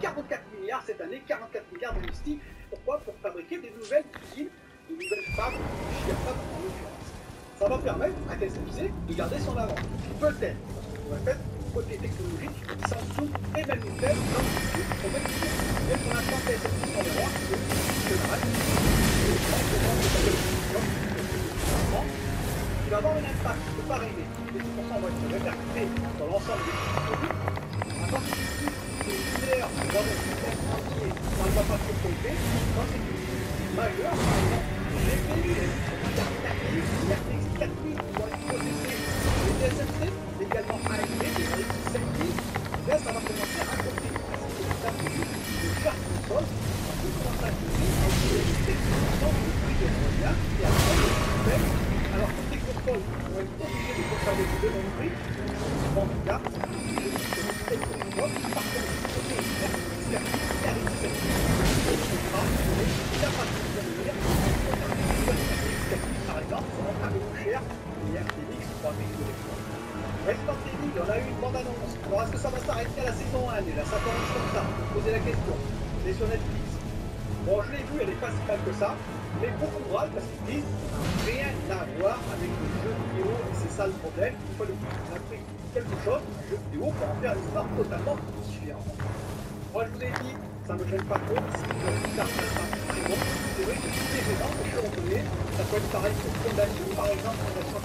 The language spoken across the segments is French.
44 milliards cette année, 44 milliards d'investis. Pourquoi? Pour fabriquer des nouvelles cuisines, des nouvelles femmes, chiapas en l'occurrence. Ça va permettre à TSMC de garder son avance. Peut-être, que je vous répète, côté technologique, Samsung et même Intel, comme je sont même Mais pour l'instant, TSMC sont les rois, c'est il va avoir un impact, il ne peut pas régler. Les 10% vont être répercutés dans l'ensemble des dans le on ne va pas se tromper. Quand c'est une majeure, par exemple, GPU, RTX, RTX 4000 qui vont être processés, les également AMD, les RX 7000, là, ça va commencer à compter. On commencer à compter et après, consoles vont être obligées de conserver le prix, en tout cas, par contre, côté par exemple, sont un peu plus cher les RTX 3000 de l'époque. Resident Evil, ça va s'arrêter à la saison 1 déjà? Ça commence comme ça. Posez la question. C'est sur Netflix. Bon, je l'ai vu, elle est pas si mal que ça, mais beaucoup râlent parce qu'ils disent rien à ça le problème. Une fois de plus, on a quelque chose, un jeu vidéo, pour en faire une histoire totalement différente. Moi, je vous ai dit, ça me gêne pas trop, suis très bon. C'est vrai que tout est gênant, mais je reconnais. Ça peut être pareil pour par exemple, Fondation sur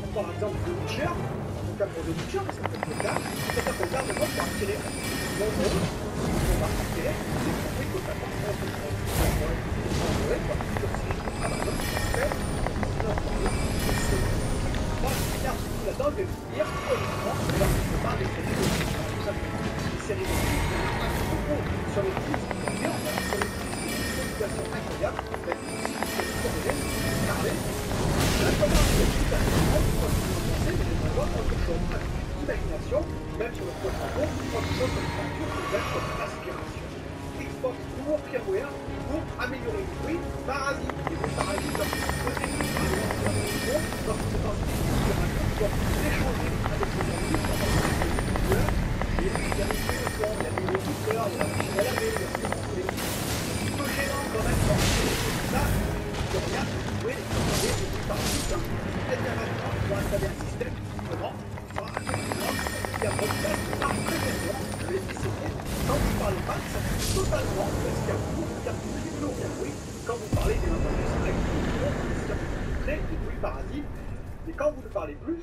ou par exemple The Witcher, en tout cas pour The être le cas. C'est qu'on le un on pour améliorer le bruit, parasite, et le parasite quand vous ne parlez plus,